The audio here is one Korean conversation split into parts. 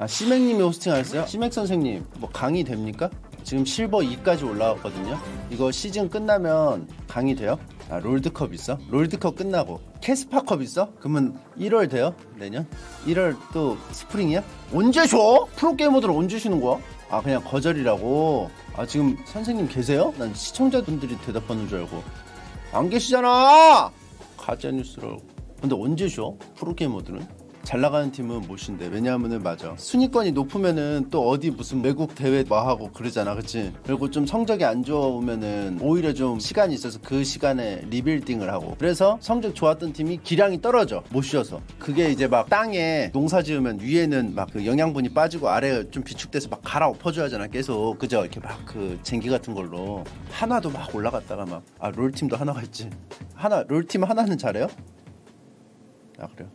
아 시맥님이 호스팅 하셨어요? 시맥 선생님 뭐 강의 됩니까? 지금 실버 2까지 올라왔거든요. 이거 시즌 끝나면 강의 돼요? 아 롤드컵 있어? 롤드컵 끝나고 캐스파컵 있어? 그러면 1월 돼요? 내년? 1월 또 스프링이야? 언제 줘? 프로게이머들 언제 쉬는 거야? 아 그냥 거절이라고? 아 지금 선생님 계세요? 난 시청자분들이 대답하는 줄 알고 안 계시잖아! 가짜뉴스라고 근데 언제 쉬어? 프로게이머들은? 잘 나가는 팀은 못 쉰대. 왜냐하면은 맞아. 순위권이 높으면은 또 어디 무슨 외국 대회 뭐 하고 그러잖아. 그치? 그리고 좀 성적이 안 좋으면은 오히려 좀 시간이 있어서 그 시간에 리빌딩을 하고. 그래서 성적 좋았던 팀이 기량이 떨어져. 못 쉬어서. 그게 이제 막 땅에 농사 지으면 위에는 막 그 영양분이 빠지고 아래가 좀 비축돼서 막 갈아 엎어줘야 하잖아. 계속. 그죠? 이렇게 막 그 쟁기 같은 걸로. 하나도 막 올라갔다가 막. 아, 롤팀도 하나가 있지. 하나, 롤팀 하나는 잘해요? 아, 그래요?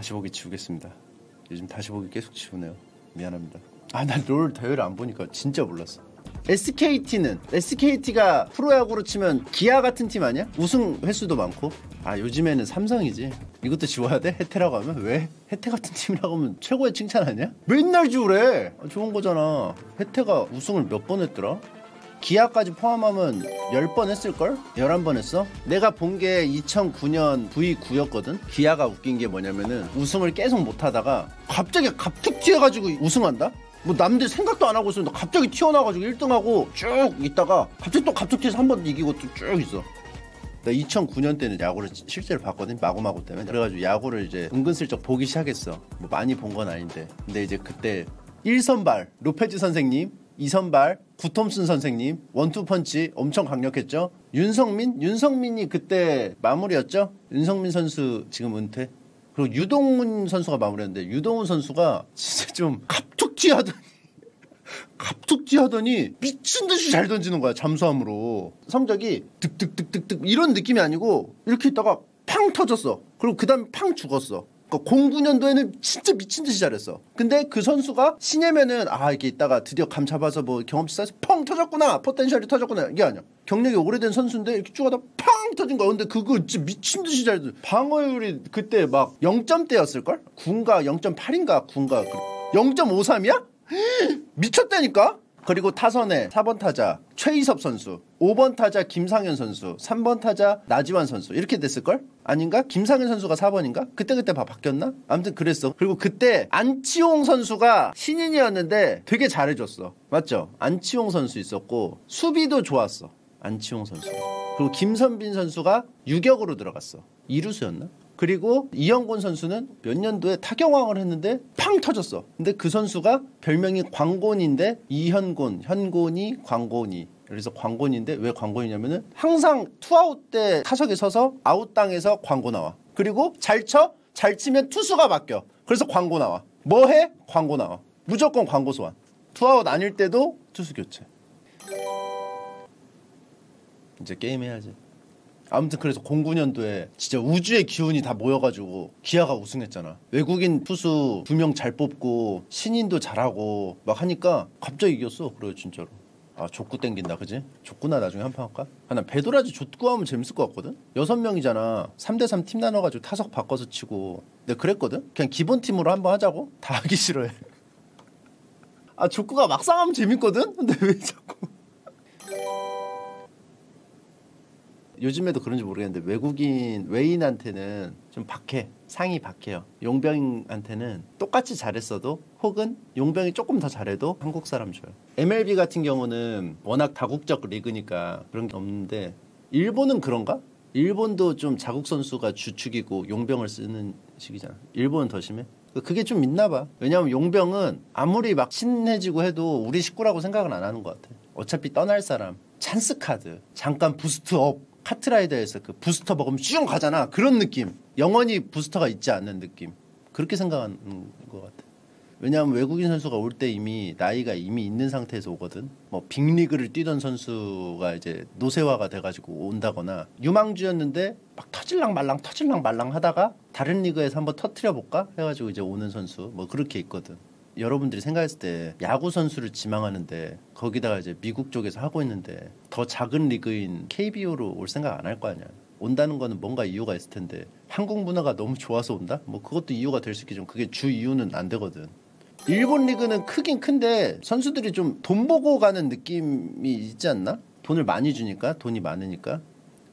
다시 보기 지우겠습니다. 요즘 다시 보기 계속 지우네요. 미안합니다. 아, 난 롤 대회를 안 보니까 진짜 몰랐어. SKT는 SKT가 프로야구로 치면 기아 같은 팀 아니야? 우승 횟수도 많고. 아 요즘에는 삼성이지. 이것도 지워야 돼? 혜태라고 하면 왜? 혜태 같은 팀이라고 하면 최고의 칭찬 아니야? 맨날 지우래. 아, 좋은 거잖아. 혜태가 우승을 몇 번 했더라? 기아까지 포함하면 10번 했을걸? 11번 했어? 내가 본 게 2009년 V9였거든? 기아가 웃긴 게 뭐냐면은 우승을 계속 못하다가 갑자기 갑툭 튀어가지고 우승한다? 뭐 남들 생각도 안 하고 있었는데 갑자기 튀어나와가지고 1등하고 쭉 있다가 갑자기 또 갑툭 튀어서 한 번 이기고 또 쭉 있어. 나 2009년 때는 야구를 실제로 봤거든 마구마구 때문에 그래가지고 야구를 이제 은근슬쩍 보기 시작했어 뭐 많이 본 건 아닌데 근데 이제 그때 1선발 로페즈 선생님 2선발 구톰슨 선생님 원투펀치 엄청 강력했죠? 윤성민? 윤성민이 그때 마무리였죠? 윤성민 선수 지금 은퇴? 그리고 유동훈 선수가 마무리였는데 유동훈 선수가 진짜 좀 갑툭튀 하더니 갑툭튀 하더니 미친 듯이 잘 던지는 거야 잠수함으로. 성적이 득득득득득 이런 느낌이 아니고 이렇게 있다가 팡 터졌어. 그리고 그 다음에 팡 죽었어 그러니까 09년도에는 진짜 미친 듯이 잘했어. 근데 그 선수가 신예면은 아 이게 있다가 드디어 감 잡아서 뭐 경험치 쌓아서 펑 터졌구나 potential이 터졌구나 이게 아니야. 경력이 오래된 선수인데 이렇게 쭉 하다 팡 터진 거야. 근데 그거 진짜 미친 듯이 잘 방어율이 그때 막 0점대였을 걸? 9인가 0.8인가 9인가 0.53이야? 미쳤다니까? 그리고 타선에 4번 타자 최희섭 선수, 5번 타자 김상현 선수, 3번 타자 나지완 선수 이렇게 됐을걸? 아닌가? 김상현 선수가 4번인가? 그때그때 바, 바뀌었나? 아무튼 그랬어. 그리고 그때 안치홍 선수가 신인이었는데 되게 잘해줬어. 맞죠? 안치홍 선수 있었고 수비도 좋았어. 안치홍 선수. 그리고 김선빈 선수가 유격으로 들어갔어. 이루수였나? 그리고 이현곤 선수는 몇 년도에 타격왕을 했는데 팡 터졌어. 근데 그 선수가 별명이 광곤인데 이현곤, 현곤이, 광곤이. 그래서 광곤인데 왜 광곤이냐면은 항상 투아웃 때 타석에 서서 아웃 당해서 광고 나와. 그리고 잘 쳐? 잘 치면 투수가 바뀌어. 그래서 광고 나와. 뭐 해? 광고 나와. 무조건 광고 소환. 투아웃 아닐 때도 투수 교체. 이제 게임 해야지. 아무튼 그래서 09년도에 진짜 우주의 기운이 다 모여가지고 기아가 우승했잖아. 외국인 투수 두 명 잘 뽑고 신인도 잘하고 막 하니까 갑자기 이겼어. 그래 진짜로. 아 족구 땡긴다 그지? 족구나 나중에 한 판 할까? 아, 난 배도라지 족구 하면 재밌을 것 같거든? 여섯 명이잖아 3대3 팀 나눠가지고 타석 바꿔서 치고 내가 그랬거든? 그냥 기본 팀으로 한번 하자고? 다 하기 싫어해 아 족구가 막상 하면 재밌거든? 근데 왜 자꾸 요즘에도 그런지 모르겠는데 외국인 외인한테는 좀 박해 상이 박해요. 용병한테는 똑같이 잘했어도 혹은 용병이 조금 더 잘해도 한국 사람 줘요. MLB 같은 경우는 워낙 다국적 리그니까 그런 게 없는데 일본은 그런가? 일본도 좀 자국 선수가 주축이고 용병을 쓰는 식이잖아. 일본은 더 심해? 그게 좀 있나 봐. 왜냐하면 용병은 아무리 막 친해지고 해도 우리 식구라고 생각은 안 하는 것 같아. 어차피 떠날 사람 찬스 카드 잠깐 boost up 카트라이더에서 그 부스터 먹으면 쭉 가잖아. 그런 느낌. 영원히 부스터가 있지 않는 느낌. 그렇게 생각하는 것 같아. 왜냐하면 외국인 선수가 올 때 이미 나이가 이미 있는 상태에서 오거든. 뭐 빅리그를 뛰던 선수가 이제 노쇠화가 돼가지고 온다거나 유망주였는데 막 터질랑 말랑 터질랑 말랑 하다가 다른 리그에서 한번 터트려 볼까 해가지고 이제 오는 선수 뭐 그렇게 있거든. 여러분들이 생각했을 때 야구 선수를 지망하는데 거기다가 이제 미국 쪽에서 하고 있는데 더 작은 리그인 KBO로 올 생각 안 할 거 아니야. 온다는 거는 뭔가 이유가 있을 텐데 한국 문화가 너무 좋아서 온다? 뭐 그것도 이유가 될 수 있겠지만 그게 주 이유는 안 되거든. 일본 리그는 크긴 큰데 선수들이 좀 돈 보고 가는 느낌이 있지 않나? 돈을 많이 주니까 돈이 많으니까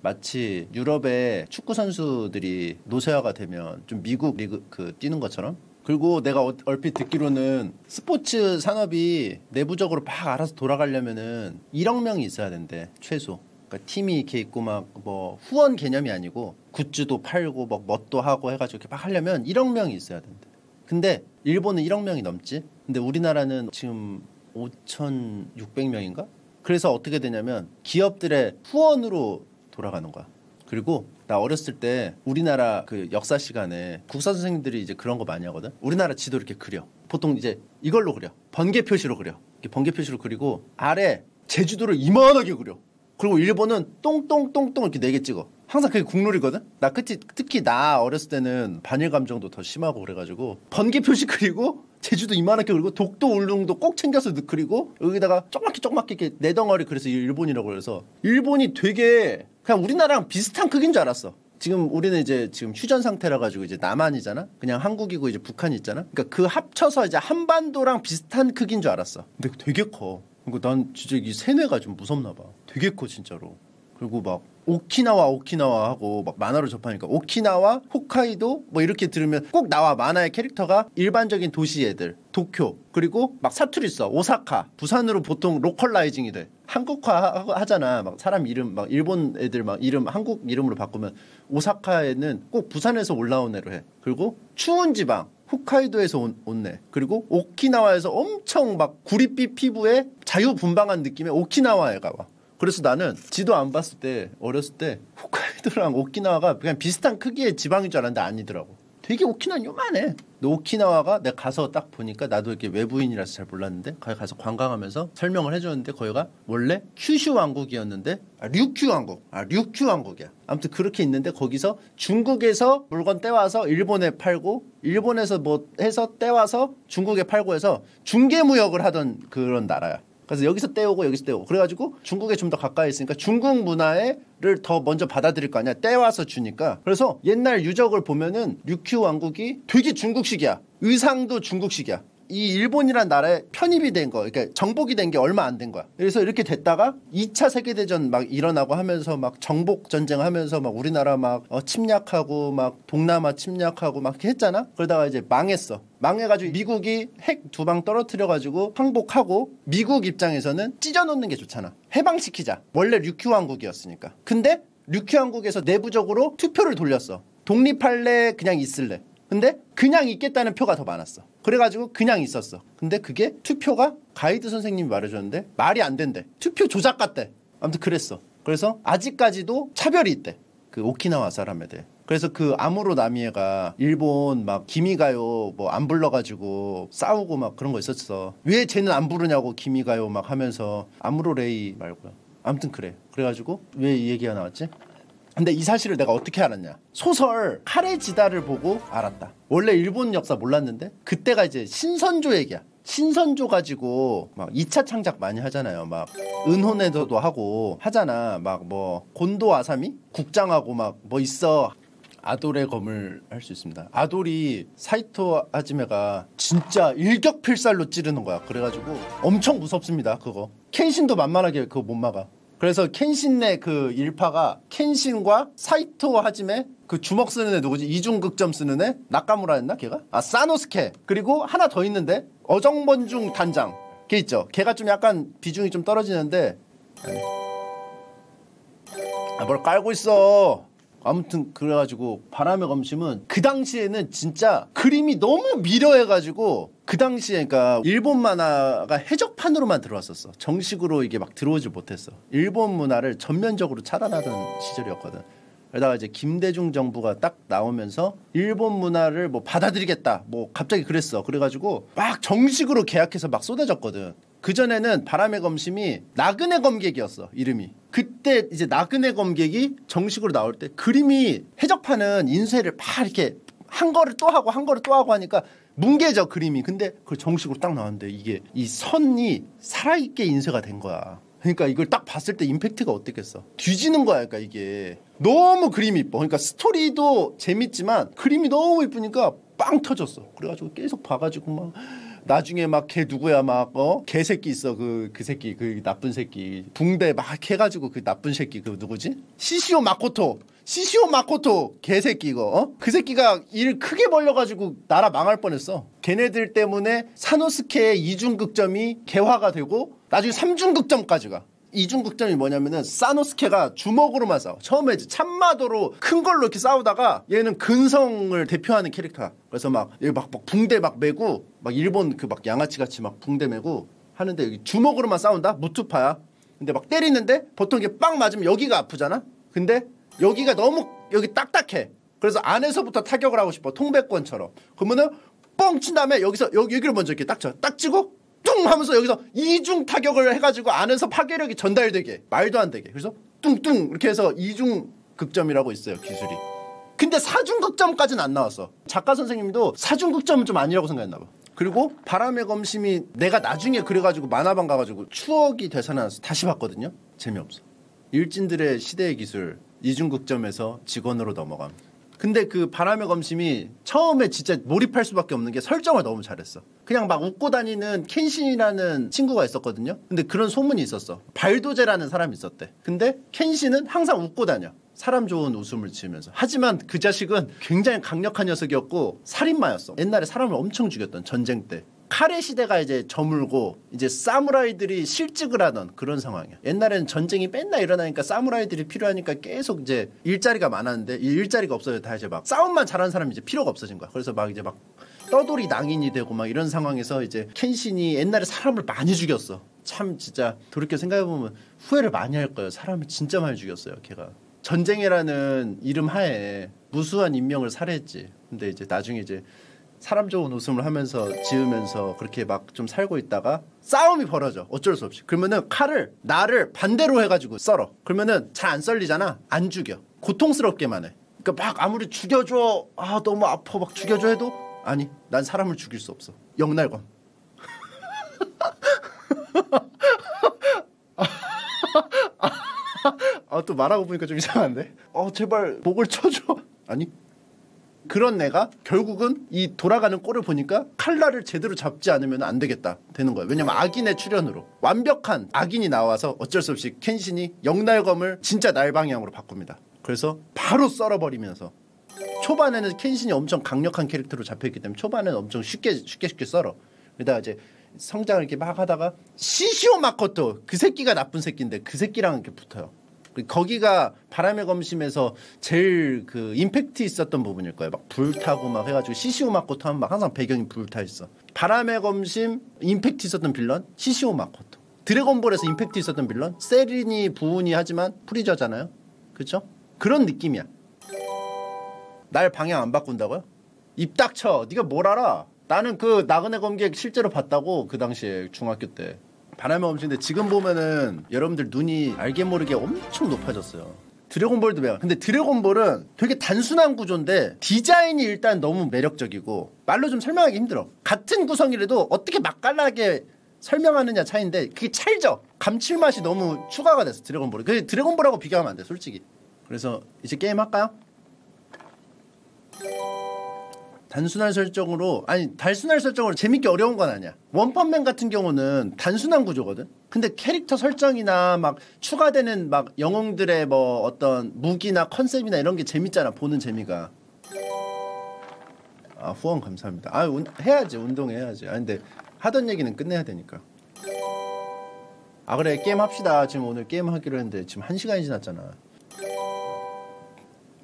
마치 유럽의 축구 선수들이 노쇠화가 되면 좀 미국 리그 그 뛰는 것처럼 그리고 내가 어- 얼핏 듣기로는 스포츠 산업이 내부적으로 막 알아서 돌아가려면은 1억 명이 있어야 된대 최소. 그러니까 팀이 이렇게 있고 막 뭐 후원 개념이 아니고 굿즈도 팔고 막 멋도 하고 해가지고 이렇게 막 하려면 1억 명이 있어야 된대. 근데 일본은 1억 명이 넘지. 근데 우리나라는 지금 5,600명인가? 그래서 어떻게 되냐면 기업들의 후원으로 돌아가는 거야. 그리고 나 어렸을 때 우리나라 그 역사 시간에 국사 선생님들이 이제 그런 거 많이 하거든. 우리나라 지도 이렇게 그려. 보통 이제 이걸로 그려. 번개 표시로 그려. 이렇게 번개 표시로 그리고 아래 제주도를 이만하게 그려. 그리고 일본은 똥똥똥똥 이렇게 네 개 찍어. 항상 그게 국룰이거든. 나 특히 특히 나 어렸을 때는 반일 감정도 더 심하고 그래가지고 번개 표시 그리고 제주도 이만하게 그리고 독도 울릉도 꼭 챙겨서 넣- 그리고 여기다가 조그맣게 조그맣게 이렇게 네 덩어리 그래서 일본이라고 그래서 일본이 되게 그냥 우리나라랑 비슷한 크기인 줄 알았어. 지금 우리는 이제 지금 휴전 상태라 가지고 이제 남한이잖아. 그냥 한국이고 이제 북한이 있잖아. 그러니까 그 합쳐서 이제 한반도랑 비슷한 크기인 줄 알았어. 근데 되게 커. 그러니까 난 진짜 이 세뇌가 좀 무섭나 봐. 되게 커 진짜로. 그리고 막 오키나와 오키나와 하고 막 만화로 접하니까 오키나와 홋카이도 뭐 이렇게 들으면 꼭 나와 만화의 캐릭터가 일반적인 도시 애들 도쿄 그리고 막 사투리 써 오사카 부산으로 보통 localizing이 돼 한국화 하- 하잖아 막 사람 이름 막 일본 애들 막 이름 한국 이름으로 바꾸면 오사카에는 꼭 부산에서 올라온 애로 해 그리고 추운 지방 홋카이도에서 온, 온 애. 그리고 오키나와에서 엄청 막 구릿빛 피부에 자유분방한 느낌의 오키나와 애가 와. 그래서 나는 지도 안 봤을 때 어렸을 때 홋카이도랑 오키나와가 그냥 비슷한 크기의 지방인 줄 알았는데 아니더라고. 되게 오키나와 요만해. 오키나와가 내가 가서 딱 보니까 나도 이렇게 외부인이라서 잘 몰랐는데 거기 가서 관광하면서 설명을 해줬는데 거기가 원래 큐슈 왕국이었는데 아, 류큐 왕국. 아 류큐 왕국이야. 아무튼 그렇게 있는데 거기서 중국에서 물건 떼와서 일본에 팔고 일본에서 뭐 해서 떼와서 중국에 팔고 해서 중개무역을 하던 그런 나라야. 그래서 여기서 떼오고 여기서 떼오고. 그래가지고 중국에 좀 더 가까이 있으니까 중국 문화를 더 먼저 받아들일 거 아니야. 떼와서 주니까. 그래서 옛날 유적을 보면은 류큐 왕국이 되게 중국식이야. 의상도 중국식이야 이 일본이란 나라에 편입이 된 거, 그러니까 정복이 된 게 얼마 안 된 거야. 그래서 이렇게 됐다가 2차 세계대전 막 일어나고 하면서 막 정복 전쟁 하면서 막 우리나라 막 어, 침략하고 막 동남아 침략하고 막 이렇게 했잖아. 그러다가 이제 망했어. 망해가지고 미국이 핵 두 방 떨어뜨려가지고 항복하고 미국 입장에서는 찢어놓는 게 좋잖아. 해방시키자. 원래 류큐 왕국이었으니까. 근데 류큐 왕국에서 내부적으로 투표를 돌렸어. 독립할래? 그냥 있을래? 근데 그냥 있겠다는 표가 더 많았어. 그래가지고 그냥 있었어. 근데 그게 투표가 가이드 선생님이 말해줬는데 말이 안 된대. 투표 조작 같대. 아무튼 그랬어. 그래서 아직까지도 차별이 있대. 그 오키나와 사람에 대해. 그래서 그 아무로 나미에가 일본 막 기미가요 뭐 안 불러가지고 싸우고 막 그런 거 있었어. 왜 쟤는 안 부르냐고 기미가요 막 하면서 아무로 레이 말고요. 아무튼 그래. 그래가지고 왜 이 얘기가 나왔지? 근데 이 사실을 내가 어떻게 알았냐? 소설 카레지다를 보고 알았다. 원래 일본 역사 몰랐는데 그때가 이제 신선조 얘기야. 신선조 가지고 막 2차 창작 많이 하잖아요. 막 은혼에서도 하고 하잖아. 막 뭐 곤도 아사미 국장하고 막 뭐 있어. 아돌의 검을 할 수 있습니다. 아돌이 사이토 아지메가 진짜 일격필살로 찌르는 거야. 그래가지고 엄청 무섭습니다. 그거 켄신도 만만하게 그거 못 막아. 그래서 켄신의 그 일파가 켄신과 사이토 하지메 그 주먹 쓰는 애 누구지? 이중극점 쓰는 애? 나카무라였나 걔가? 아 사노스케 그리고 하나 더 있는데 어정번중 단장 걔 있죠? 걔가 좀 약간 비중이 좀 떨어지는데 아, 뭘 깔고 있어. 아무튼 그래가지고 바람의 검심은 그 당시에는 진짜 그림이 너무 미려해가지고 그 당시에 그러니까 일본 만화가 해적판으로만 들어왔었어. 정식으로 이게 막 들어오질 못했어. 일본 문화를 전면적으로 차단하던 시절이었거든. 그러다가 이제 김대중 정부가 딱 나오면서 일본 문화를 뭐 받아들이겠다. 뭐 갑자기 그랬어. 그래가지고 막 정식으로 계약해서 막 쏟아졌거든. 그 전에는 바람의 검심이 나그네 검객이었어 이름이. 그때 이제 나그네 검객이 정식으로 나올 때 그림이 해적판은 인쇄를 막 이렇게 한 거를 또 하고 한 거를 또 하고 하니까 뭉개져 그림이. 근데 그걸 정식으로 딱 나왔는데 이게 이 선이 살아있게 인쇄가 된 거야. 그러니까 이걸 딱 봤을 때 임팩트가 어땠겠어? 뒤지는 거야, 그러니까 이게 너무 그림이 이뻐. 그러니까 스토리도 재밌지만 그림이 너무 이쁘니까 빵 터졌어. 그래가지고 계속 봐가지고 막 나중에 막 걔 누구야 막 어? 개새끼 있어 그그 새끼 그 나쁜 새끼 붕대 막 해가지고 그 나쁜 새끼 그 누구지? 시시오 마코토 시시오 마코토 개새끼 이거 어? 그 새끼가 일 크게 벌려가지고 나라 망할 뻔했어 걔네들 때문에 사노스케의 이중극점이 개화가 되고 나중에 삼중극점까지 가 이중극점이 뭐냐면은 사노스케가 주먹으로만 싸워. 처음에 이제 참마도로 큰 걸로 이렇게 싸우다가 얘는 근성을 대표하는 캐릭터야. 그래서 막, 막, 막 붕대 막 메고 막 일본 그 막 양아치 같이 막 붕대 메고 하는데 여기 주먹으로만 싸운다? 무투파야. 근데 막 때리는데 보통 이게 빵 맞으면 여기가 아프잖아? 근데 여기가 너무 여기 딱딱해. 그래서 안에서부터 타격을 하고 싶어. 통백권처럼. 그러면은 뻥 친 다음에 여기서 여기, 여기를 먼저 이렇게 딱 쳐. 딱 치고 뚱 하면서 여기서 이중 타격을 해가지고 안에서 파괴력이 전달되게 말도 안 되게. 그래서 뚱뚱 이렇게 해서 이중 극점이라고 있어요 기술이. 근데 사중 극점까지는 안 나왔어. 작가 선생님도 사중 극점은 좀 아니라고 생각했나 봐. 그리고 바람의 검심이 내가 나중에 그래가지고 만화방 가가지고 추억이 되살아나서 다시 봤거든요. 재미없어. 일진들의 시대의 기술 이중 극점에서 직원으로 넘어감 근데 그 바람의 검심이 처음에 진짜 몰입할 수밖에 없는 게 설정을 너무 잘했어. 그냥 막 웃고 다니는 켄신이라는 친구가 있었거든요. 근데 그런 소문이 있었어. 발도제라는 사람이 있었대. 근데 켄신은 항상 웃고 다녀. 사람 좋은 웃음을 지으면서. 하지만 그 자식은 굉장히 강력한 녀석이었고 살인마였어. 옛날에 사람을 엄청 죽였던 전쟁 때. 카레 시대가 이제 저물고 이제 사무라이들이 실직을 하던 그런 상황이야. 옛날에는 전쟁이 맨날 일어나니까 사무라이들이 필요하니까 계속 이제 일자리가 많았는데 이 일자리가 없어요. 다 이제 막 싸움만 잘하는 사람이 이제 필요가 없어진 거야. 그래서 막 이제 막 떠돌이 낭인이 되고 막 이런 상황에서 이제 켄신이 옛날에 사람을 많이 죽였어. 참 진짜 돌이켜 생각해 보면 후회를 많이 할 거예요. 사람을 진짜 많이 죽였어요. 걔가. 전쟁이라는 이름 하에 무수한 인명을 살해했지. 근데 이제 나중에 이제 사람 좋은 웃음을 하면서 지으면서 그렇게 막 좀 살고 있다가 싸움이 벌어져. 어쩔 수 없이. 그러면은 칼을 나를 반대로 해가지고 썰어. 그러면은 잘 안 썰리잖아. 안 죽여. 고통스럽게만 해. 그러니까 막 아무리 죽여줘. 아 너무 아파. 막 죽여줘 해도? 아니 난 사람을 죽일 수 없어. 영날검. 아또 말하고 보니까 좀 이상한데? 어 제발 목을 쳐줘. 아니 그런 내가 결국은 이 돌아가는 꼴을 보니까 칼날을 제대로 잡지 않으면 안 되겠다 되는 거예요. 왜냐면 악인의 출현으로 완벽한 악인이 나와서 어쩔 수 없이 켄신이 영날검을 진짜 날 방향으로 바꿉니다. 그래서 바로 썰어버리면서 초반에는 켄신이 엄청 강력한 캐릭터로 잡혀있기 때문에 초반에는 엄청 쉽게 쉽게 쉽게 썰어. 그러다가 이제 성장을 이렇게 막 하다가 시시오 마코토 그 새끼가 나쁜 새끼인데 그 새끼랑 이렇게 붙어요. 거기가 바람의 검심에서 제일 그 임팩트 있었던 부분일 거예요. 막 불타고 막 해가지고 시시오 마코토 하면 막 항상 배경이 불타 있어. 바람의 검심 임팩트 있었던 빌런 시시오 마코토. 드래곤볼에서 임팩트 있었던 빌런 세린이 부운이 하지만 프리저잖아요. 그렇죠? 그런 느낌이야. 날 방향 안 바꾼다고요? 입 닥쳐. 네가 뭘 알아? 나는 그 나그네 검객 실제로 봤다고 그 당시에 중학교 때. 바람의 검심인데 지금 보면은 여러분들 눈이 알게 모르게 엄청 높아졌어요. 드래곤볼도 매워. 근데 드래곤볼은 되게 단순한 구조인데 디자인이 일단 너무 매력적이고 말로 좀 설명하기 힘들어. 같은 구성이라도 어떻게 맛깔나게 설명하느냐 차이인데 그게 찰져. 감칠맛이 너무 추가가 됐어 드래곤볼이. 그 드래곤볼하고 비교하면 안 돼 솔직히. 그래서 이제 게임 할까요? 단순한 설정으로 아니 단순한 설정으로 재밌게 어려운 건 아니야. 원펀맨 같은 경우는 단순한 구조거든. 근데 캐릭터 설정이나 막 추가되는 막 영웅들의 뭐 어떤 무기나 컨셉이나 이런 게 재밌잖아. 보는 재미가. 아 후원 감사합니다. 아 운, 해야지 운동해야지. 아 근데 하던 얘기는 끝내야 되니까. 아 그래 게임 합시다. 지금 오늘 게임 하기로 했는데 지금 한 시간이 지났잖아.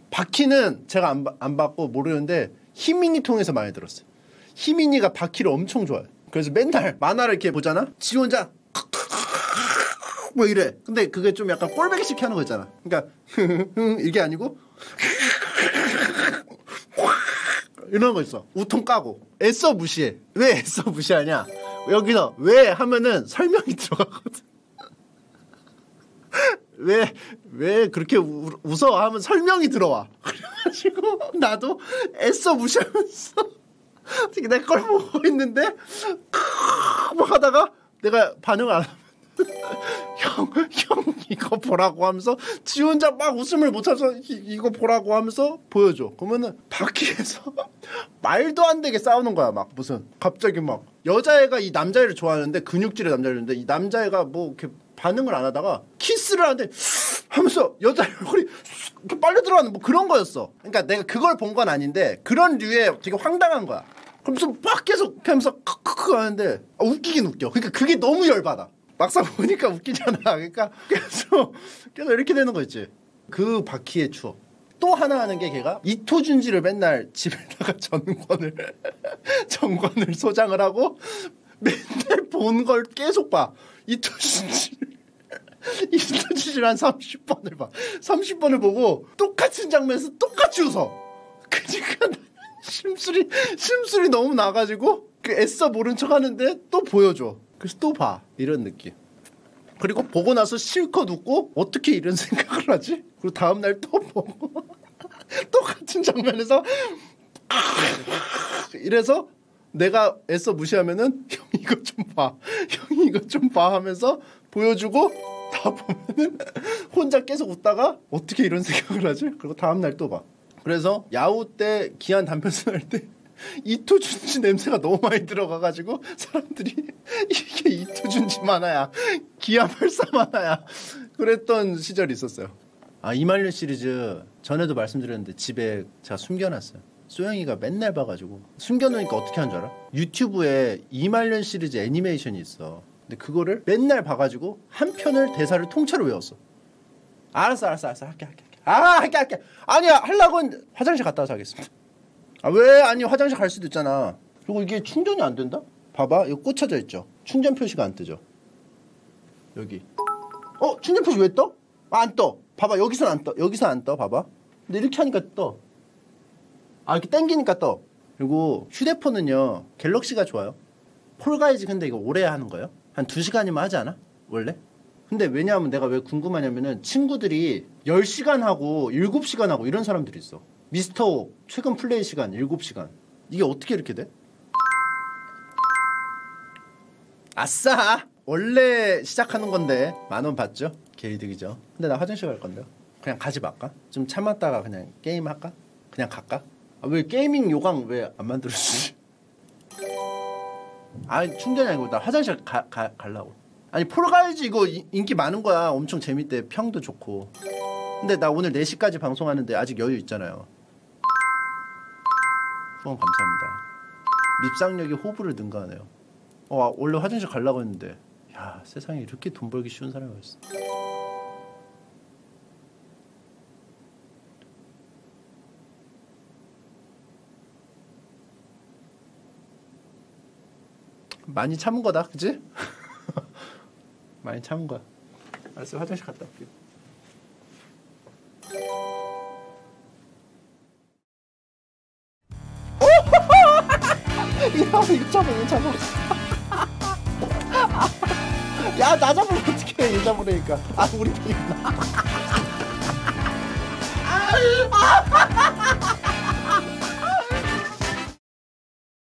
바퀴는 제가 안, 안 받고 모르는데 희민이 통해서 많이 들었어요. 희민이가 바퀴를 엄청 좋아해. 그래서 맨날 만화를 이렇게 보잖아? 지 혼자 뭐 이래. 근데 그게 좀 약간 꼴배기식 하는 거 있잖아. 그러니까 이게 아니고 이런 거 있어. 우통 까고 애써 무시해. 왜 애써 무시하냐? 여기서 왜 하면은 설명이 들어가거든. 왜, 왜 그렇게 우, 웃어? 하면 설명이 들어와. 그래가지고, 나도 애써 무시하면서, 내걸 보고 있는데, 뭐 하다가, 내가 반응을 안 하면, 형, 형 이거 보라고 하면서 지 혼자 막 웃음을 못 참서 이, 거 보라고 하면서 보여줘. 그러면은 바퀴에서 말도 안 되게 싸우는 거야. 막 무슨 갑자기 막 여자애가 이 남자애를 좋아하는데 근육질의 좋아하는데 이 남자애가 뭐 이렇게 반응을 안 하다가 키스를 하는데 하면서 여자 얼굴이 이렇게 빨려 들어가는 뭐 그런 거였어. 그러니까 내가 그걸 본 건 아닌데 그런 류의 되게 황당한 거야. 그러면서 막 계속 하면서 크크크 하는데 아, 웃기긴 웃겨. 그러니까 그게 너무 열받아. 막상 보니까 웃기잖아. 그러니까 계속 계속 이렇게 되는 거 있지. 그 바퀴의 추억. 또 하나 하는 게 걔가 이토준지를 맨날 집에다가 전권을 전권을 소장을 하고 맨날 본 걸 계속 봐. 이토준지 이토준지를 한 30번을 봐. 30번을 보고 똑같은 장면에서 똑같이 웃어. 그러니까 심술이 심술이 너무 나가지고 그 애써 모른 척 하는데 또 보여줘. 그래서 또 봐. 이런 느낌. 그리고 보고 나서 실컷 웃고 어떻게 이런 생각을 하지? 그리고 다음 날 또 보고 똑같은 장면에서 이래서 내가 애써 무시하면은 형 이거 좀 봐. 형이 이거 좀 봐 하면서 보여주고 다 보면은 혼자 계속 웃다가 어떻게 이런 생각을 하지? 그리고 다음 날 또 봐. 그래서 야후 때 기한 단편선 할때 이토준지 냄새가 너무 많이 들어가가지고 사람들이 이게 이토준지 만화야 기아 발사 만화야 그랬던 시절이 있었어요. 아 이말년 시리즈 전에도 말씀드렸는데 집에 제가 숨겨놨어요. 소영이가 맨날 봐가지고 숨겨놓으니까 어떻게 하는 줄 알아? 유튜브에 이말년 시리즈 애니메이션이 있어. 근데 그거를 맨날 봐가지고 한 편을 대사를 통째로 외웠어. 알았어 알았어 알았어 할게 할게 할게. 아 할게 할게. 아니야 할라고 화장실 갔다 와서 하겠습니다. 아 왜? 아니 화장실 갈 수도 있잖아. 그리고 이게 충전이 안 된다? 봐봐 이거 꽂혀져 있죠. 충전 표시가 안 뜨죠. 여기. 어 충전 표시 왜 떠? 아, 안 떠. 봐봐 여기선 안 떠. 여기서 안 떠. 봐봐. 근데 이렇게 하니까 떠. 아 이렇게 당기니까 떠. 그리고 휴대폰은요 갤럭시가 좋아요. 폴가이즈 근데 이거 오래 하는 거예요? 한 2시간이면 하지 않아? 원래? 근데 왜냐하면 내가 왜 궁금하냐면은 친구들이 10시간 하고 7시간 하고 이런 사람들이 있어. 미스터 최근 플레이 시간 7시간. 이게 어떻게 이렇게 돼? 아싸! 원래 시작하는 건데 만 원 받죠? 개이득이죠. 근데 나 화장실 갈 건데요. 그냥 가지 말까? 좀 참았다가 그냥 게임 할까? 그냥 갈까? 아, 왜 gaming 요강 왜 안 만들었지? 아 충전이 아니고 나 화장실 가, 가, 갈라고. 아니 폴가이즈 이거 이, 인기 많은 거야. 엄청 재밌대. 평도 좋고. 근데 나 오늘 4시까지 방송하는데 아직 여유 있잖아요. 후원 감사합니다. 밉상력이 호불을 능가하네요. 어, 아, 원래 화장실 가려고 했는데 야 세상에 이렇게 돈 벌기 쉬운 사람이 어딨어. 많이 참은 거다, 그지? 많이 참은 거야. 알았어, 화장실 갔다 올게. 야, 이거 잡아, 이거 잡아. 야, 나 잡으면 어떡해, 얘 잡으려니까. 아, 우리 비나.